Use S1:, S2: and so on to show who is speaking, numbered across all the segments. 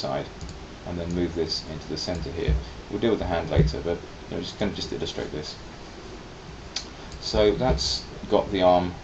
S1: side and then move this into the center here. We'll deal with the hand later, but you know, just kind of just illustrate this. So that's got the arm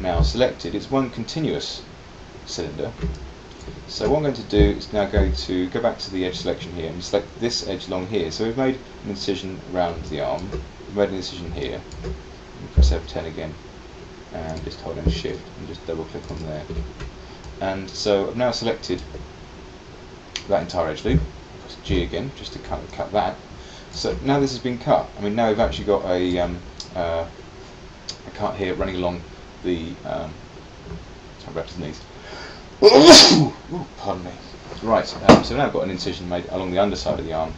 S1: now selected. It's one continuous cylinder. So what I'm going to do is now go to go back to the edge selection here and select this edge along here. So we've made an incision around the arm. We've made an incision here. Press F10 again and just hold down shift and just double click on there. And so I've now selected that entire edge loop. Press G again just to cut, cut that. So now this has been cut. I mean now we've actually got a, um, uh, a cut here running along the um, sorry, back knees. Ooh, pardon me. Right, um, so now I've got an incision made along the underside of the arm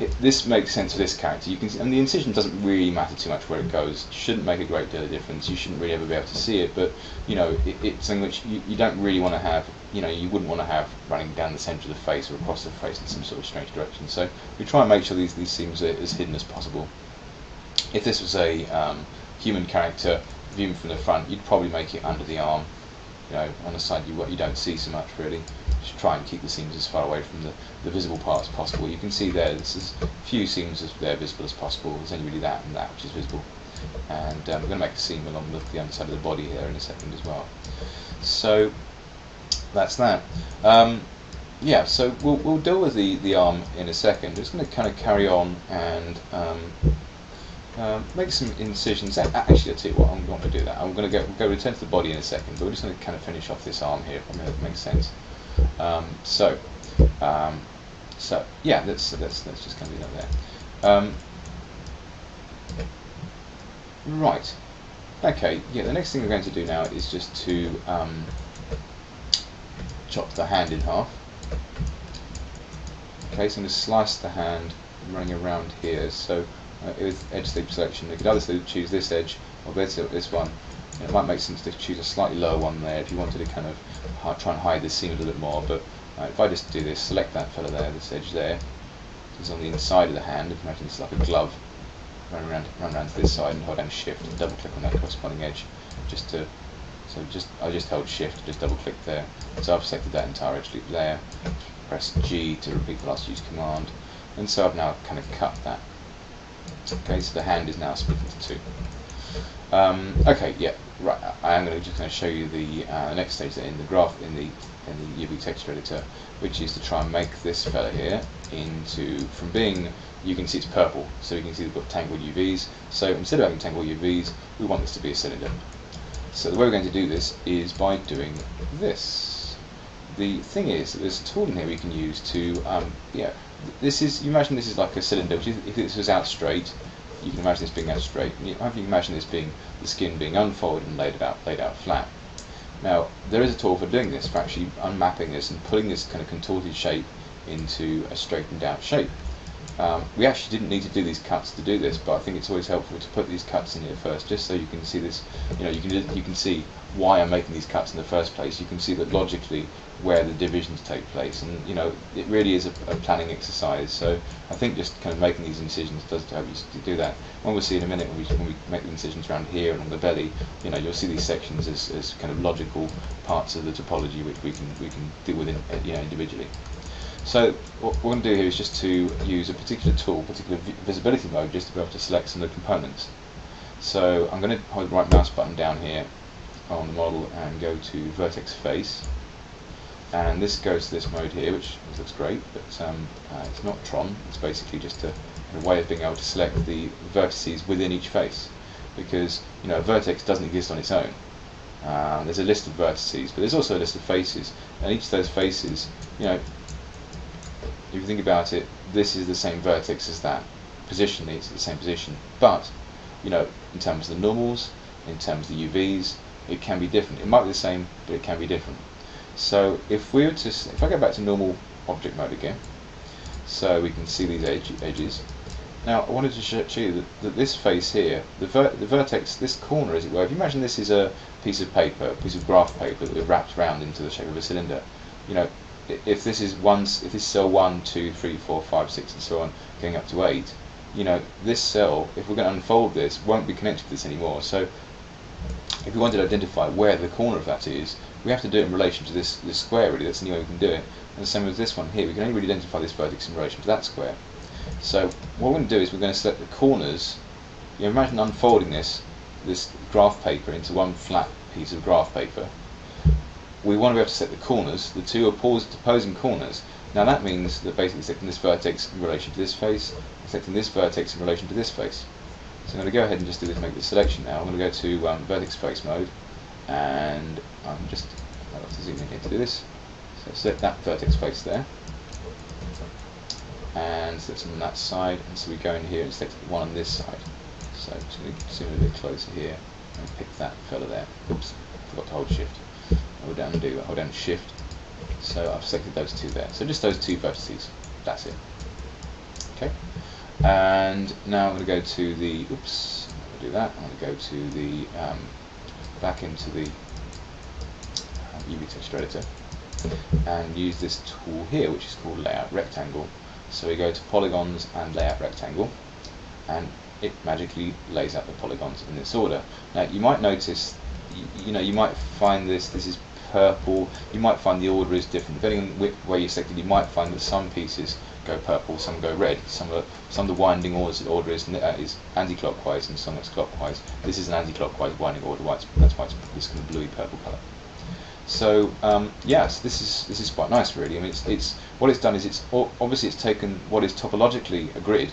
S1: it, this makes sense for this character. You can, and the incision doesn't really matter too much where it goes. It Shouldn't make a great deal of difference. You shouldn't really ever be able to see it, but you know, it, it's something which you, you don't really want to have. You know, you wouldn't want to have running down the centre of the face or across the face in some sort of strange direction. So we try and make sure these these seams are as hidden as possible. If this was a um, human character viewed from the front, you'd probably make it under the arm. You know, on the side you you don't see so much really try and keep the seams as far away from the, the visible part as possible. You can see there, this is few seams as they're visible as possible. There's only really that and that which is visible. And um, we're going to make a seam along the, the underside of the body here in a second as well. So that's that. Um, yeah, so we'll, we'll deal with the, the arm in a second. Just going to kind of carry on and um, um, make some incisions. Actually, I'll tell you what, I'm going to do that. I'm going to go, go return to the body in a second, but we're just going to kind of finish off this arm here, if that makes sense. Um, so, um, so yeah, let's let's let's just kind of leave that there. Um, right. Okay. Yeah. The next thing we're going to do now is just to um, chop the hand in half. Okay. So I'm going to slice the hand running around here. So uh, with edge sleeve selection, we could either choose this edge or this this one. It might make sense to choose a slightly lower one there if you wanted to kind of try and hide this seam a little bit more, but uh, if I just do this, select that fellow there, this edge there, it's on the inside of the hand, if you imagine it's like a glove, run around, run around to this side and hold down shift and double click on that corresponding edge, just to, so just, I just held shift, just double click there, so I've selected that entire edge loop there, press G to repeat the last use command, and so I've now kind of cut that. Okay, so the hand is now split into two. Um, okay, yeah, right. I am going to just going to show you the uh, next stage in the graph in the in the UV texture editor, which is to try and make this fella here into from being you can see it's purple, so you can see we've got tangled UVs. So instead of having tangled UVs, we want this to be a cylinder. So the way we're going to do this is by doing this. The thing is, there's a tool in here we can use to, um, yeah, this is, you imagine this is like a cylinder, which is, if this was out straight, you can imagine this being out straight. You can imagine this being the skin being unfolded and laid out, laid out flat. Now, there is a tool for doing this, for actually unmapping this and pulling this kind of contorted shape into a straightened out shape. Um, we actually didn't need to do these cuts to do this, but I think it's always helpful to put these cuts in here first, just so you can see this. You know, you can you can see why I'm making these cuts in the first place. You can see that logically where the divisions take place, and you know, it really is a, a planning exercise. So I think just kind of making these incisions does help you to do that. When we'll see in a minute when we, when we make the incisions around here and on the belly, you know, you'll see these sections as, as kind of logical parts of the topology which we can we can deal with in, you know individually. So what we're going to do here is just to use a particular tool, particular visibility mode, just to be able to select some of the components. So I'm going to hold the right mouse button down here on the model and go to vertex face. And this goes to this mode here, which looks great, but um, uh, it's not Tron. It's basically just a, a, way of being able to select the vertices within each face, because you know a vertex doesn't exist on its own. Uh, there's a list of vertices, but there's also a list of faces, and each of those faces, you know, if you think about it, this is the same vertex as that. Positionally, it's the same position. But, you know, in terms of the normals, in terms of the UVs, it can be different. It might be the same, but it can be different. So if we were to, if I go back to normal object mode again, so we can see these edge, edges. Now I wanted to show, you that, that, this face here, the, ver the vertex, this corner as it were, if you imagine this is a piece of paper, a piece of graph paper that we've wrapped around into the shape of a cylinder, you know, if this is one, if this cell one, two, three, four, five, six, and so on, going up to eight, you know, this cell, if we're going to unfold this, won't be connected to this anymore. So, if we wanted to identify where the corner of that is, we have to do it in relation to this, this square really, that's the only way we can do it. And the same with this one here, we can only really identify this vertex in relation to that square. So what we're going to do is we're going to select the corners. You know, imagine unfolding this, this graph paper into one flat piece of graph paper. We want to be able to set the corners, the two opposing corners. Now that means that basically selecting this vertex in relation to this face, selecting this vertex in relation to this face. So I'm going to go ahead and just do this, make this selection now. I'm going to go to um, vertex face mode, and I'm just, I'll have to zoom in here to do this. So select that vertex face there, and set select on that side, and so we go in here and select one on this side. So just going to zoom in a bit closer here, and pick that fella there. Oops, forgot to hold shift. Hold down and do, hold down shift. So I've selected those two there. So just those two vertices, that's it. Okay. And now I'm going to go to the, oops, I'm going to do that. I'm going to go to the, um, back into the um, UV texture editor and use this tool here, which is called Layout Rectangle. So we go to Polygons and Layout Rectangle, and it magically lays out the polygons in this order. Now you might notice, you, know, you might find this, this is purple, you might find the order is different. Depending on which way you selected, you might find that some pieces go purple, some go red. Some of some of the winding order, order is uh, is anti-clockwise and some is clockwise. This is an anti-clockwise winding order. Why that's why it's this kind of bluey purple colour. So um, yes, this is this is quite nice, really. I mean, it's it's what it's done is it's obviously it's taken what is topologically a grid,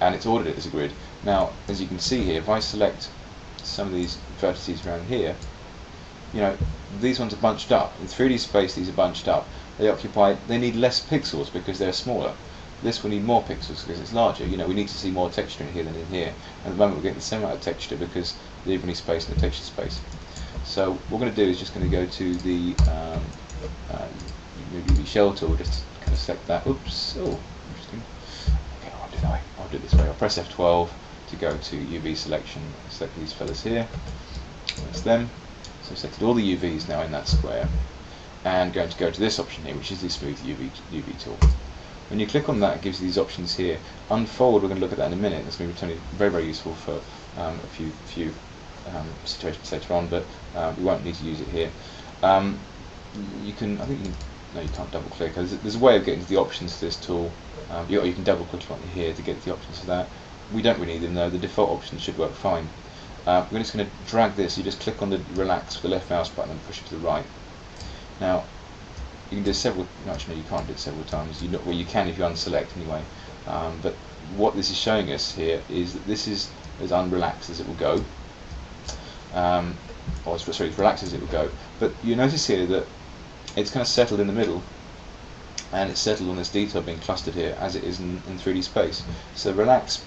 S1: and it's ordered it as a grid. Now, as you can see here, if I select some of these vertices around here, you know, these ones are bunched up. In 3D space, these are bunched up they occupy, they need less pixels because they're smaller. This will need more pixels because it's larger. You know, we need to see more texture in here than in here. And at the moment we're getting the same amount of texture because the evenly space and the texture space. So what we're going to do is just going to go to the um, uh, UV shell tool, just kind of select that. Oops, oh, interesting. Okay, I'll do that way. I'll do it this way. I'll press F12 to go to UV selection. Select these fellas here. That's them. So I've selected all the UVs now in that square and going to go to this option here, which is the Smooth UV, UV tool. When you click on that, it gives you these options here. Unfold, we're going to look at that in a minute. That's going to be very, very useful for um, a few, few um, situations later on, but uh, we won't need to use it here. Um, you can, I think you can, no, you can't double click. There's, there's, a way of getting to the options for this tool. Um, you, you, can double click on here to get the options for that. We don't really need them though. The default options should work fine. Uh, we're just going to drag this. You just click on the relax with the left mouse button and push it to the right. Now, you can do several, actually no, you can't do it several times, you know, well you can if you unselect anyway, um, but what this is showing us here is that this is as unrelaxed as it will go, um, or sorry, as relaxed as it will go, but you notice here that it's kind of settled in the middle, and it's settled on this detail being clustered here as it is in, in 3D space. So relax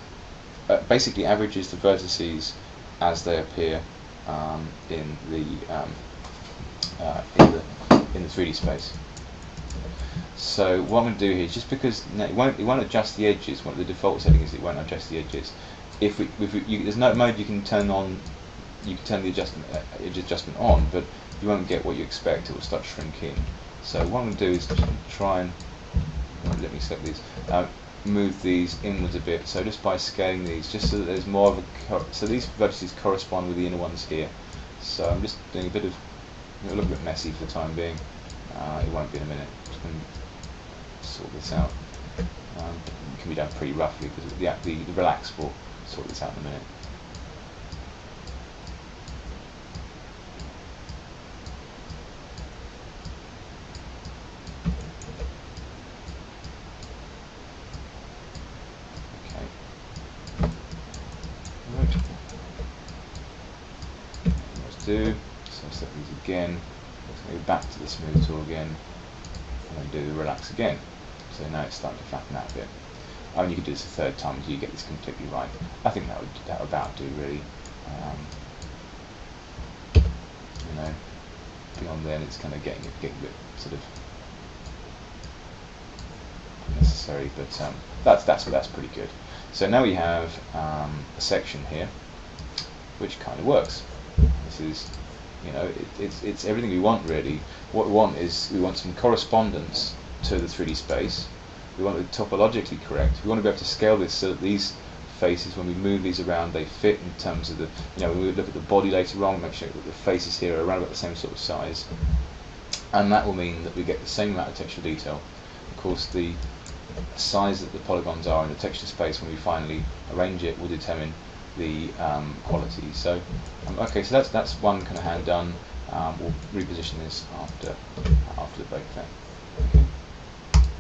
S1: uh, basically averages the vertices as they appear um, in the um, uh, in the in the 3D space. So what I'm going to do here is just because it won't it won't adjust the edges. What the default setting is, it won't adjust the edges. If we, if we, you, there's no mode you can turn on, you can turn the adjustment uh, edge adjustment on, but you won't get what you expect. It will start shrinking. So what I'm going to do is try and let me set these. Uh, move these inwards a bit. So just by scaling these, just so that there's more of a so these vertices correspond with the inner ones here. So I'm just doing a bit of a little bit messy for the time being. Uh, it won't be in a minute. Just going to sort this out. Um, it can be done pretty roughly because the, the, the relax will sort this out in a minute. Do set these again. Let's go back to the smooth tool again and then do the relax again. So now it's starting to flatten out a bit. I mean, you could do this a third time until you get this completely right. I think that would that about do really. Um, you know, beyond then it's kind of getting getting a bit sort of necessary, but um, that's that's that's pretty good. So now we have um, a section here, which kind of works. This is you know, it, it's, it's everything we want really. What we want is we want some correspondence to the 3D space. We want it topologically correct. We want to be able to scale this so that these faces, when we move these around, they fit in terms of the, you know, when we look at the body later on, make sure that the faces here are around about the same sort of size. and that will mean that we get the same amount of textual detail. Of course, the size that the polygons are in the texture space when we finally arrange it will determine the um, quality. So, um, okay, so that's that's one kind of hand done. Um, we'll reposition this after after the break then.